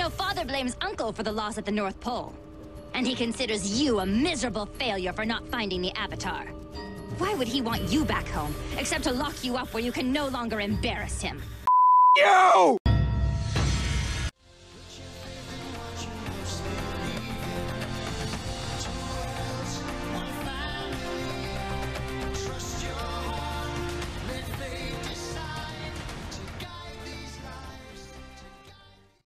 know, Father blames Uncle for the loss at the North Pole. And he considers you a miserable failure for not finding the Avatar. Why would he want you back home, except to lock you up where you can no longer embarrass him? You!